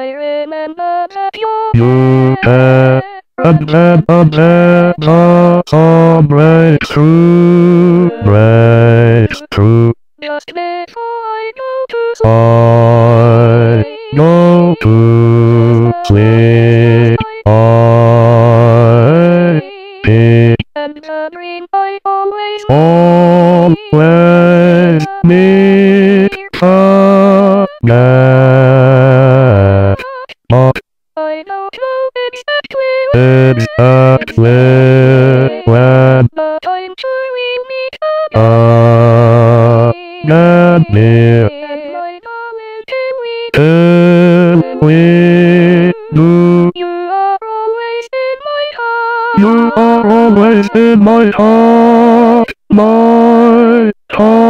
I remember that You there. And never, never come break through, break through. Just before I go to I go to sleep. I pick And the dream I always always meet again. I but I'm sure meet we we do. You are always in my heart. You are always in my heart, my heart.